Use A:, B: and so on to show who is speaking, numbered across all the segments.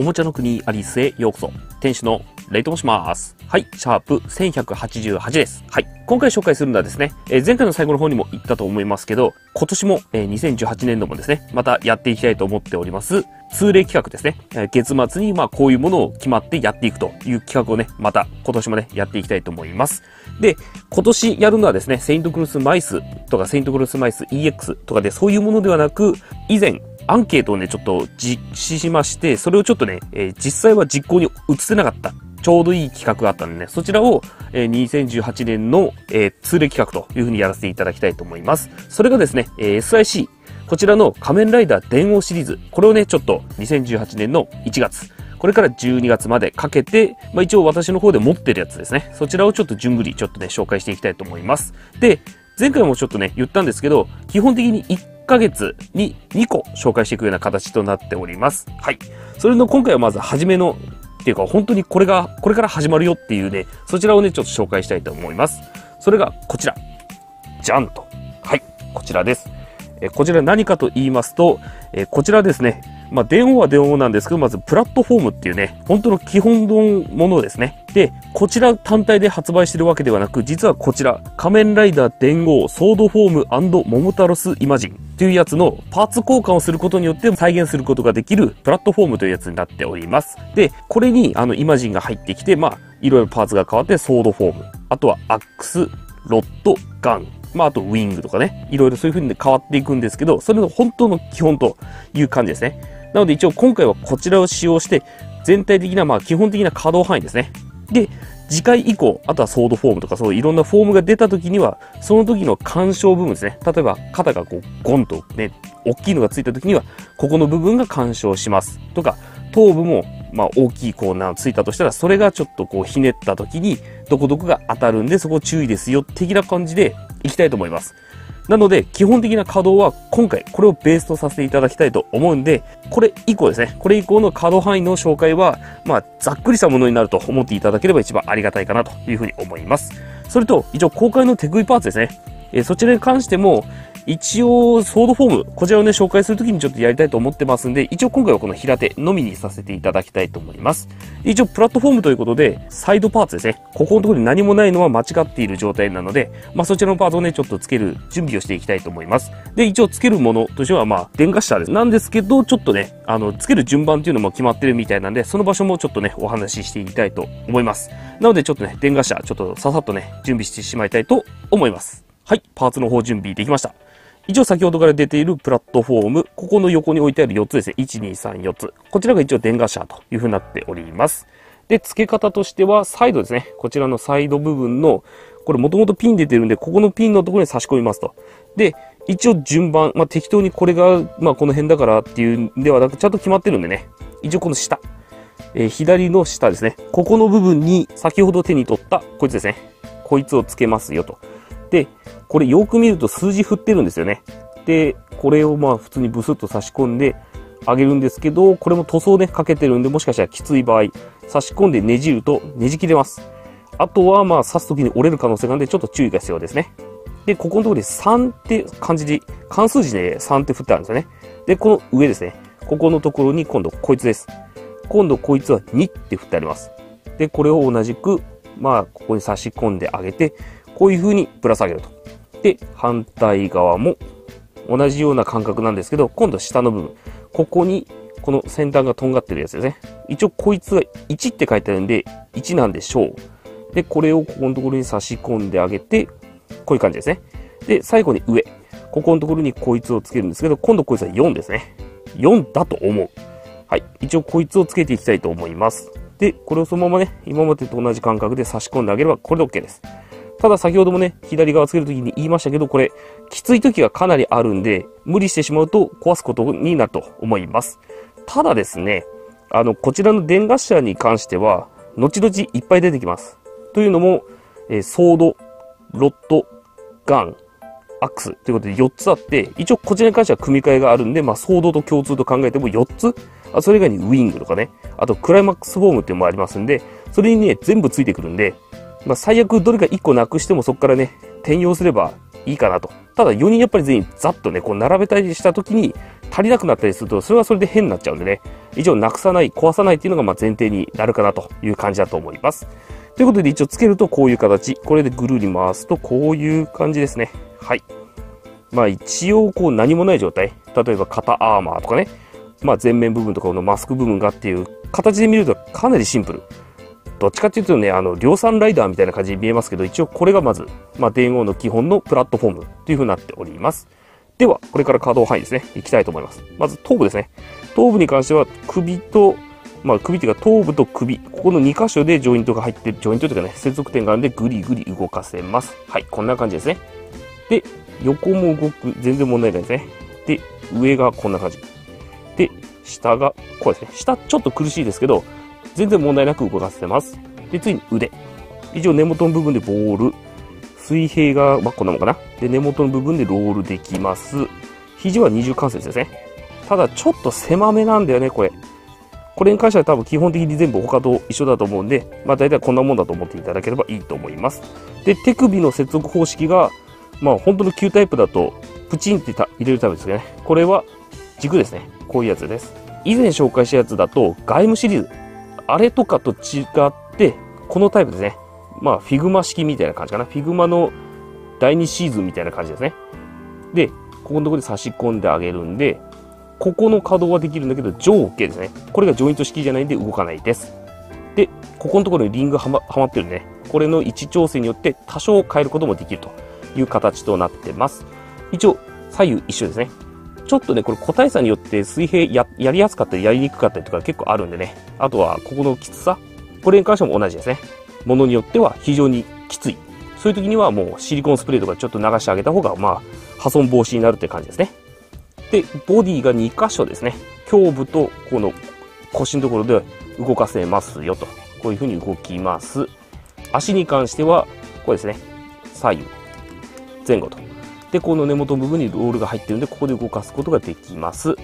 A: おもちゃの国アリスへようこそ。店主のレイと申します。はい、シャープ1188です。はい、今回紹介するのはですね、えー、前回の最後の方にも言ったと思いますけど、今年も、えー、2018年度もですね、またやっていきたいと思っております、通例企画ですね。えー、月末にまあこういうものを決まってやっていくという企画をね、また今年もね、やっていきたいと思います。で、今年やるのはですね、セイントクルスマイスとかセイントクルスマイス EX とかでそういうものではなく、以前、アンケートをね、ちょっと実施しまして、それをちょっとね、えー、実際は実行に移せなかった。ちょうどいい企画があったんでね、そちらを、えー、2018年の、えー、通例企画という風にやらせていただきたいと思います。それがですね、えー、SIC、こちらの仮面ライダー電王シリーズ、これをね、ちょっと2018年の1月、これから12月までかけて、まあ、一応私の方で持ってるやつですね。そちらをちょっと順繰りちょっとね、紹介していきたいと思います。で、前回もちょっとね、言ったんですけど、基本的に1ヶ月に2個紹介していくような形となっております。はい。それの今回はまず初めのっていうか本当にこれが、これから始まるよっていうね、そちらをね、ちょっと紹介したいと思います。それがこちら。じゃんと。はい。こちらです。えこちら何かと言いますと、えこちらですね。まあ、電話は電話なんですけど、まずプラットフォームっていうね、本当の基本のものですね。で、こちら単体で発売してるわけではなく、実はこちら、仮面ライダー伝言ソードフォーム桃太郎スイマジンというやつのパーツ交換をすることによって再現することができるプラットフォームというやつになっております。で、これにあのイマジンが入ってきて、まあ、いろいろパーツが変わってソードフォーム、あとはアックス、ロッド、ガン、まあ、あとウィングとかね、いろいろそういう風に変わっていくんですけど、それの本当の基本という感じですね。なので一応今回はこちらを使用して、全体的なまあ基本的な可動範囲ですね。で、次回以降、あとはソードフォームとかそういろんなフォームが出た時には、その時の干渉部分ですね。例えば肩がこうゴンとね、大きいのがついた時には、ここの部分が干渉します。とか、頭部もまあ大きいコーナーついたとしたら、それがちょっとこうひねった時に、どこどこが当たるんで、そこ注意ですよ、的な感じでいきたいと思います。なので、基本的な稼働は今回、これをベースとさせていただきたいと思うんで、これ以降ですね、これ以降の稼働範囲の紹介は、まあ、ざっくりしたものになると思っていただければ一番ありがたいかなというふうに思います。それと、一応公開の手食いパーツですね。えそちらに関しても、一応、ソードフォーム、こちらをね、紹介するときにちょっとやりたいと思ってますんで、一応今回はこの平手のみにさせていただきたいと思います。一応、プラットフォームということで、サイドパーツですね。ここのところに何もないのは間違っている状態なので、まあそちらのパーツをね、ちょっとつける準備をしていきたいと思います。で、一応つけるものとしては、まあ、電ガシャです。なんですけど、ちょっとね、あの、つける順番っていうのも決まってるみたいなんで、その場所もちょっとね、お話ししていきたいと思います。なので、ちょっとね、電ガシャ、ちょっとささっとね、準備してしまいたいと思います。はい、パーツの方準備できました。一応先ほどから出ているプラットフォーム、ここの横に置いてある4つですね。1、2、3、4つ。こちらが一応電ガシャという風になっております。で、付け方としては、サイドですね。こちらのサイド部分の、これもともとピン出てるんで、ここのピンのところに差し込みますと。で、一応順番、まあ、適当にこれが、まあ、この辺だからっていうんではなく、ちゃんと決まってるんでね。一応この下。えー、左の下ですね。ここの部分に、先ほど手に取った、こいつですね。こいつをつけますよと。で、これよく見ると数字振ってるんですよね。で、これをまあ普通にブスッと差し込んであげるんですけど、これも塗装ね、かけてるんで、もしかしたらきつい場合、差し込んでねじるとねじ切れます。あとはまあ刺す時に折れる可能性があるんで、ちょっと注意が必要ですね。で、ここのところで3って感じで、関数字で3って振ってあるんですよね。で、この上ですね。ここのところに今度こいつです。今度こいつは2って振ってあります。で、これを同じく、まあ、ここに差し込んであげて、こういう風にぶら下げると。で、反対側も同じような感覚なんですけど、今度は下の部分。ここに、この先端がとんがってるやつですね。一応こいつが1って書いてあるんで、1なんでしょう。で、これをここのところに差し込んであげて、こういう感じですね。で、最後に上。ここのところにこいつをつけるんですけど、今度こいつは4ですね。4だと思う。はい。一応こいつをつけていきたいと思います。で、これをそのままね、今までと同じ感覚で差し込んであげれば、これで OK です。ただ先ほどもね、左側つけるときに言いましたけど、これ、きつい時がかなりあるんで、無理してしまうと壊すことになると思います。ただですね、あの、こちらの電ガッシャーに関しては、後々いっぱい出てきます。というのも、えー、ソード、ロット、ガン、アックスということで4つあって、一応こちらに関しては組み替えがあるんで、まあ、ソードと共通と考えても4つあそれ以外にウィングとかね、あとクライマックスフォームっていうのもありますんで、それにね、全部ついてくるんで、まあ、最悪どれか1個なくしてもそこからね、転用すればいいかなと。ただ4人やっぱり全員ざっとね、こう並べたりした時に足りなくなったりすると、それはそれで変になっちゃうんでね、以上なくさない、壊さないっていうのがま前提になるかなという感じだと思います。ということで一応つけるとこういう形。これでぐるり回すとこういう感じですね。はい。まあ一応こう何もない状態。例えば肩アーマーとかね。まあ前面部分とかこのマスク部分がっていう形で見るとかなりシンプル。どっちかっていうとね、あの、量産ライダーみたいな感じに見えますけど、一応これがまず、まあ、電王の基本のプラットフォームという風になっております。では、これから可動範囲ですね、いきたいと思います。まず頭部ですね。頭部に関しては首と、まあ、首っていうか頭部と首、ここの2箇所でジョイントが入ってる、ジョイントというかね、接続点があるんで、ぐりぐり動かせます。はい、こんな感じですね。で、横も動く、全然問題ないですね。で、上がこんな感じ。で、下がこうですね。下ちょっと苦しいですけど、全然問題なく動かせてます。で、次に腕。以上根元の部分でボール。水平が、まあ、こんなもんかな。で、根元の部分でロールできます。肘は二重関節ですね。ただ、ちょっと狭めなんだよね、これ。これに関しては多分基本的に全部他と一緒だと思うんで、まあ大体こんなもんだと思っていただければいいと思います。で、手首の接続方式が、まあ本当の旧タイプだと、プチンって入れるタイプですね。これは軸ですね。こういうやつです。以前紹介したやつだと、鎧武シリーズ。あれとかと違って、このタイプですね。まあ、 figma 式みたいな感じかな。 figma の第2シーズンみたいな感じですね。で、ここのところで差し込んであげるんで、ここの可動はできるんだけど、上下ですね。これがジョイント式じゃないんで動かないです。で、ここのところにリングはまはまってるね。これの位置調整によって多少変えることもできるという形となってます。一応、左右一緒ですね。ちょっとね、これ個体差によって水平ややりやすかったりやりにくかったりとか結構あるんでね。あとは、ここのきつさ。これに関しても同じですね。ものによっては非常にきつい。そういう時にはもうシリコンスプレーとかちょっと流してあげた方が、まあ、破損防止になるって感じですね。で、ボディが2箇所ですね。胸部とこの腰のところで動かせますよと。こういう風に動きます。足に関しては、こうですね。左右、前後と。で、この根元部分にロールが入ってるんで、ここで動かすことができます。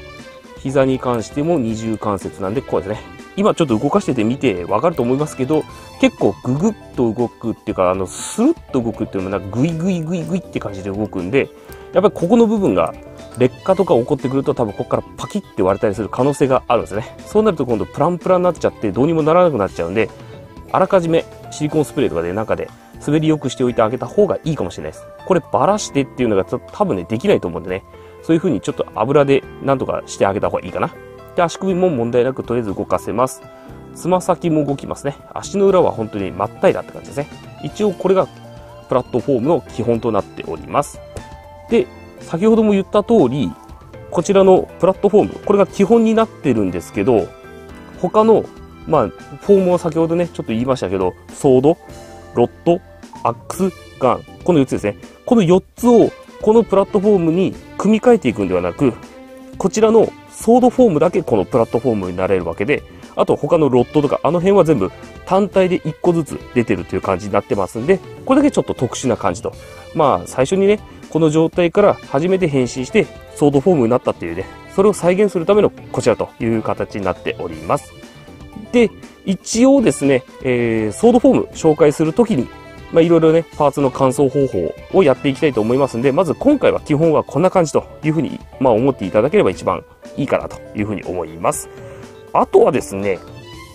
A: 膝に関しても二重関節なんで、こうですね。今ちょっと動かしててみてわかると思いますけど、結構ググッと動くっていうか、あの、スルッと動くっていうのもなんかグイグイグイグイって感じで動くんで、やっぱりここの部分が劣化とか起こってくると多分ここからパキって割れたりする可能性があるんですね。そうなると今度プランプランになっちゃってどうにもならなくなっちゃうんで、あらかじめシリコンスプレーとかで中で滑りよくしておいてあげた方がいいかもしれないです。これバラしてっていうのが多分ね、できないと思うんでね、そういう風にちょっと油でなんとかしてあげた方がいいかな。で、足首も問題なくとりあえず動かせます。つま先も動きますね。足の裏は本当に真っ平らって感じですね。一応これがプラットフォームの基本となっております。で、先ほども言った通り、こちらのプラットフォーム、これが基本になってるんですけど、他の、まあ、フォームを先ほどね、ちょっと言いましたけど、ソード、ロッド、アックス、ガン、この4つですね。この4つを、このプラットフォームに組み替えていくんではなく、こちらのソードフォームだけこのプラットフォームになれるわけで、あと他のロッドとかあの辺は全部単体で1個ずつ出てるという感じになってますんで、これだけちょっと特殊な感じと。まあ最初にね、この状態から初めて変身してソードフォームになったっていうね、それを再現するためのこちらという形になっております。で、一応ですね、えー、ソードフォーム紹介するときに、まあ、いろいろね、パーツの換装方法をやっていきたいと思いますんで、まず今回は基本はこんな感じというふうに、まあ、思っていただければ一番いいかなというふうに思います。あとはですね、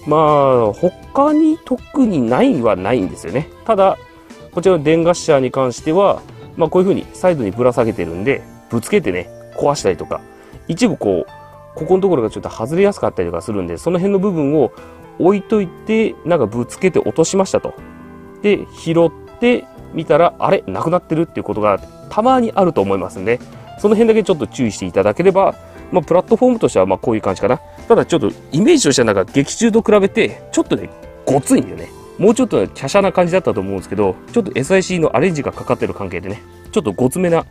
A: まあ、他に特にないはないんですよね。ただ、こちらの電ガッシャーに関しては、まあこういう風にサイドにぶら下げてるんで、ぶつけてね、壊したりとか、一部こう、ここのところがちょっと外れやすかったりとかするんで、その辺の部分を置いといて、なんかぶつけて落としましたと。で、拾ってみたら、あれ？なくなってるっていうことがたまにあると思いますんで、その辺だけちょっと注意していただければ、まあ、プラットフォームとしてはまこういう感じかな。ただちょっとイメージとしてはなんか劇中と比べて、ちょっとね、ごついんだよね。もうちょっと華奢な感じだったと思うんですけど、ちょっと SIC のアレンジがかかってる関係でね、ちょっとごつめな、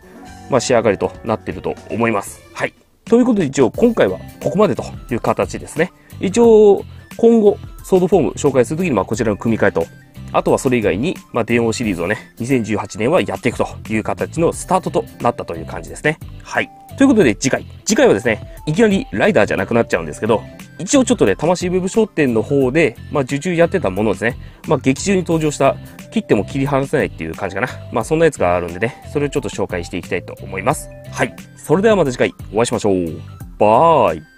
A: まあ、仕上がりとなってると思います。はい。ということで一応今回はここまでという形ですね。一応今後ソードフォーム紹介するときにまあこちらの組み替えとあとはそれ以外に、まあ、電王シリーズをね、2018年はやっていくという形のスタートとなったという感じですね。はい。ということで次回。次回はですね、いきなりライダーじゃなくなっちゃうんですけど、一応ちょっとね、魂ウェブ商店の方で、まあ、受注やってたものですね。まあ、劇中に登場した、切っても切り離せないっていう感じかな。まあ、そんなやつがあるんでね、それをちょっと紹介していきたいと思います。はい。それではまた次回お会いしましょう。バーイ。